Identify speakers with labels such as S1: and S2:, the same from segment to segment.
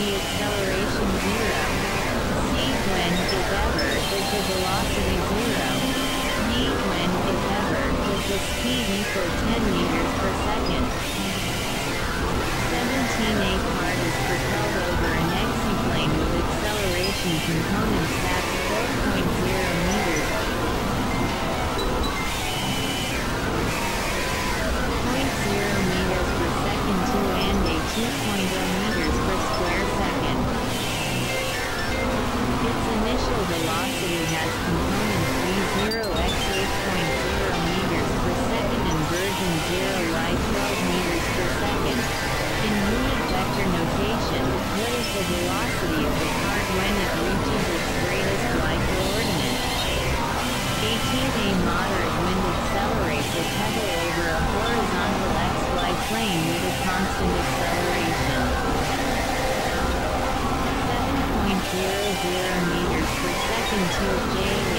S1: acceleration 0. Speed when, if ever, is the velocity 0. D when, if ever, is the speed equal 10 meters per second. 17A part is propelled over an xy plane with acceleration components at 4.0 meters constant acceleration. 7.00 meters per second to J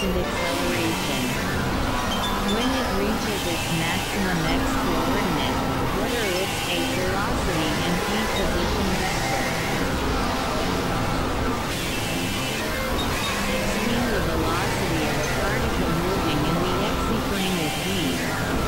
S1: And acceleration. When it reaches its maximum x coordinate, what are it's a velocity and p position vector. Seeing the velocity of a particle moving in the x-plane is v.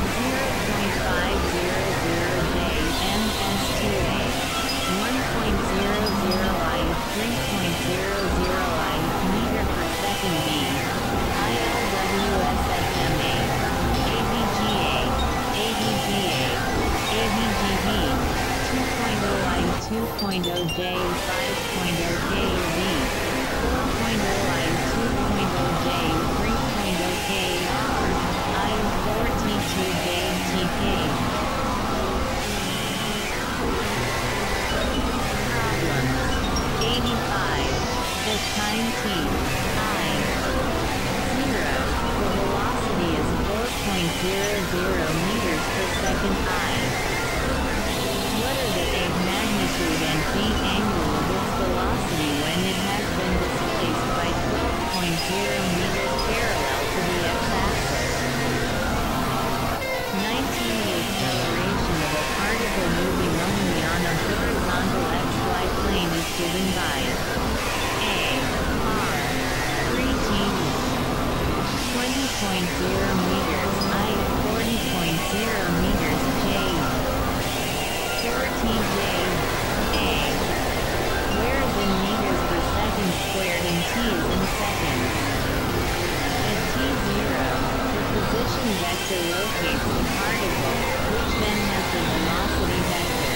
S1: to locate the particle, which then has the velocity vector.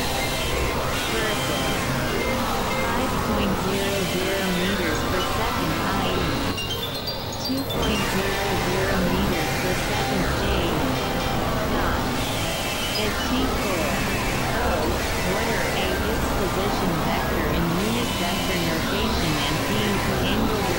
S1: Vertical. 5.00 meters per second i.e. 2.00 meters per second change. Dot. At t4. O, where a disposition vector in unit vector notation and being angle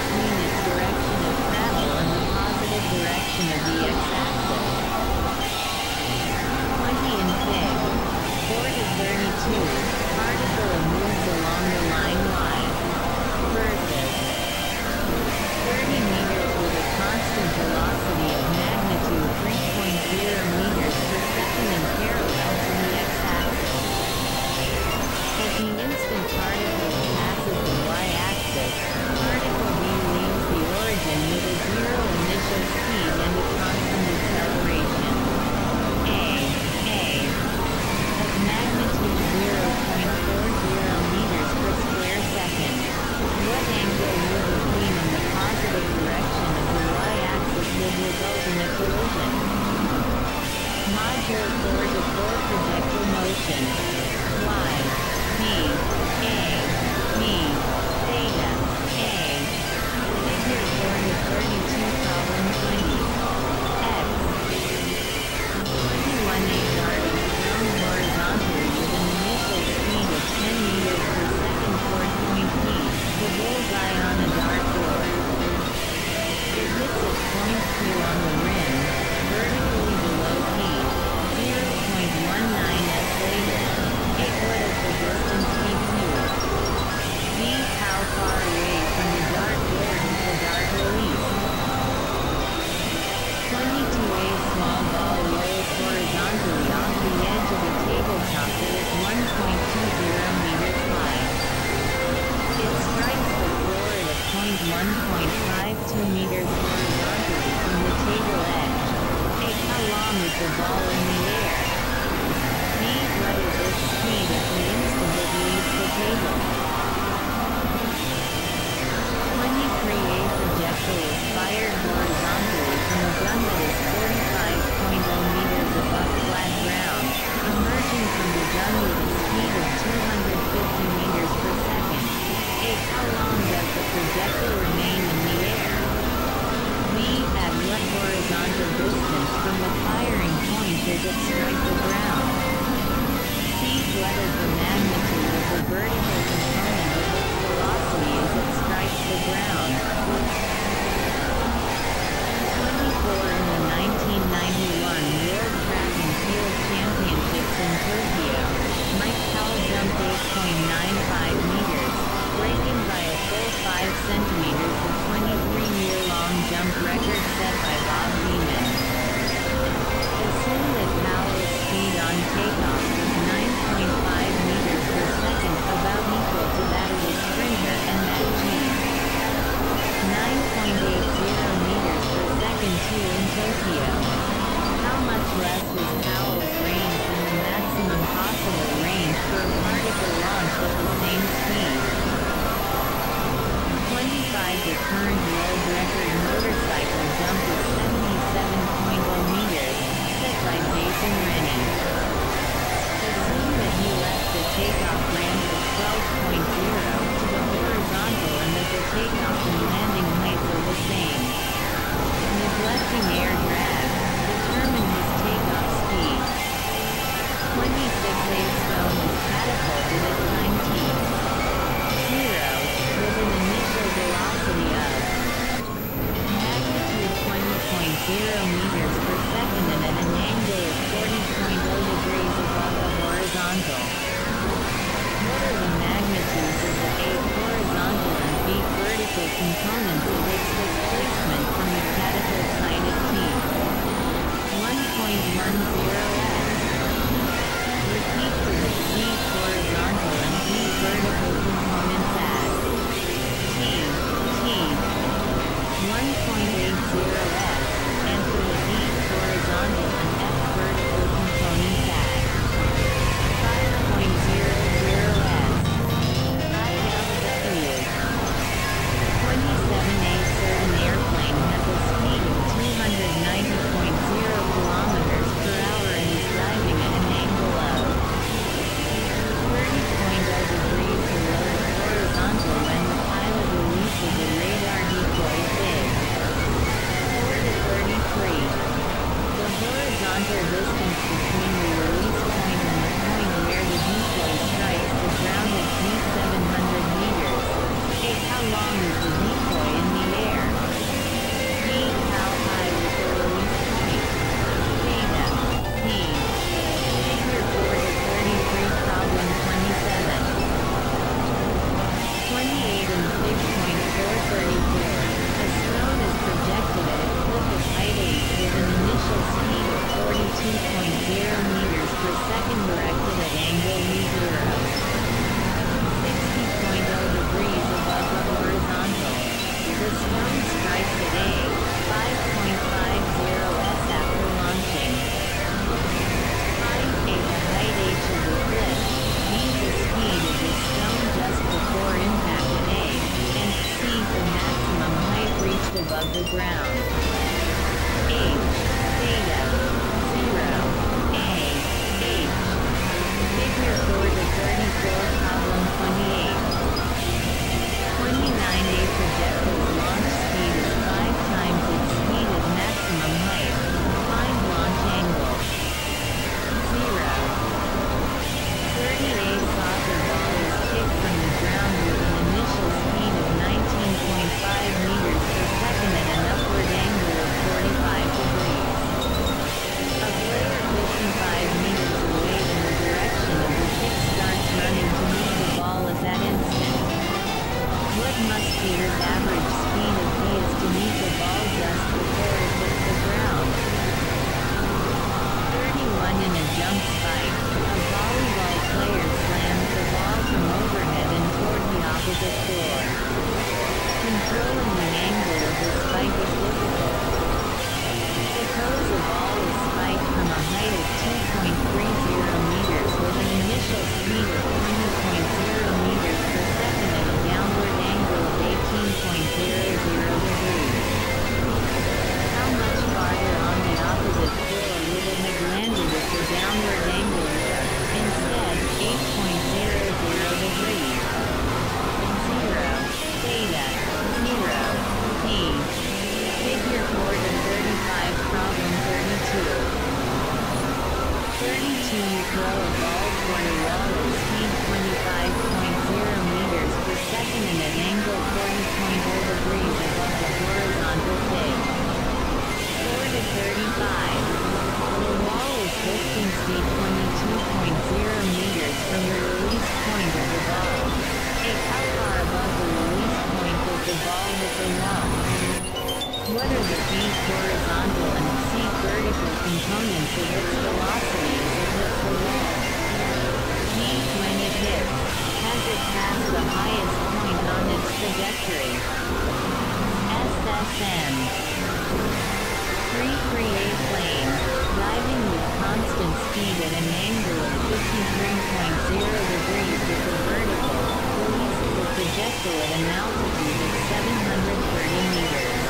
S1: constant speed at an angle of 53.0 degrees with the vertical, releases a projectile at an altitude of 730 meters.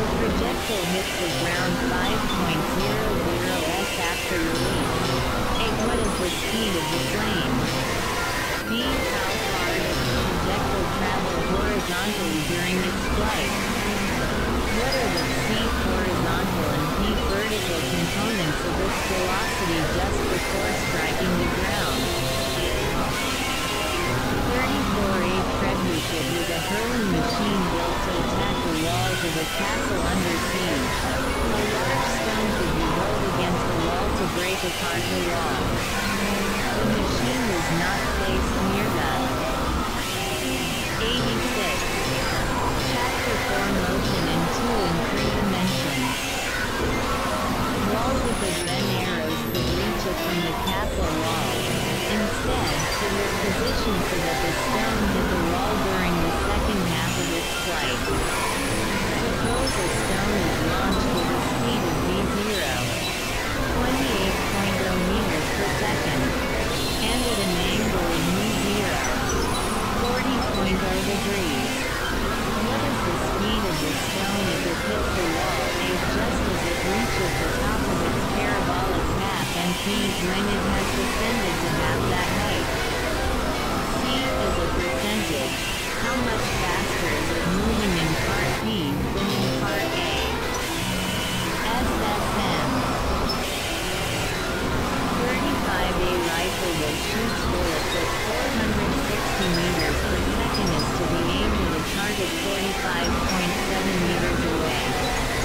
S1: The projectile hits the ground 5.00 s after release. A. What is the speed of the plane? Its velocity just before striking the ground? 34A Trebuchet was a hurling machine built to attack the walls of a castle under siege. A large stone could be rolled against the wall to break apart the wall. The machine was degrees. Is the speed of the stone as it hits the wall A just as it reaches the top of its parabolic path and P when it has descended to half that height? C is a percentage. How much faster is it moving in part B than in part A? SSM 35A rifle that shoots bullets at 460 meters per is to be aimed at a target 45.7 meters away.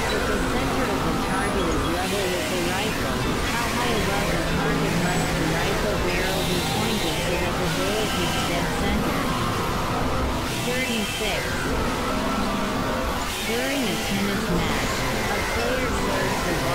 S1: If the center of the target is level with the rifle, how high above the target must the rifle barrel be pointed so that the bullet hits dead center? 36. During a tennis match, a player serves the ball